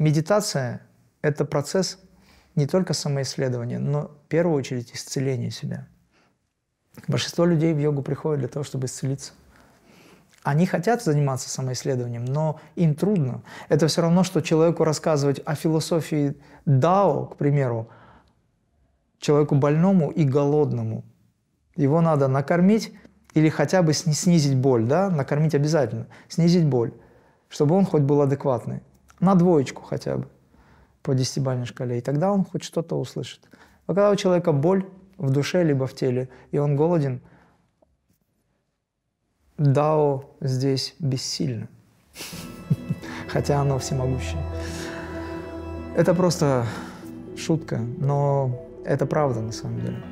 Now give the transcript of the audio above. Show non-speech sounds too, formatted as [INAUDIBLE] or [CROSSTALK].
Медитация – это процесс не только самоисследования, но в первую очередь исцеления себя. Большинство людей в йогу приходят для того, чтобы исцелиться. Они хотят заниматься самоисследованием, но им трудно. Это все равно, что человеку рассказывать о философии Дао, к примеру, человеку больному и голодному. Его надо накормить или хотя бы снизить боль, да, накормить обязательно, снизить боль, чтобы он хоть был адекватный, на двоечку хотя бы по десятибалльной шкале, и тогда он хоть что-то услышит. А когда у человека боль в душе либо в теле, и он голоден, Дао здесь бессильно, [LAUGHS] хотя оно всемогущее. Это просто шутка, но это правда на самом деле.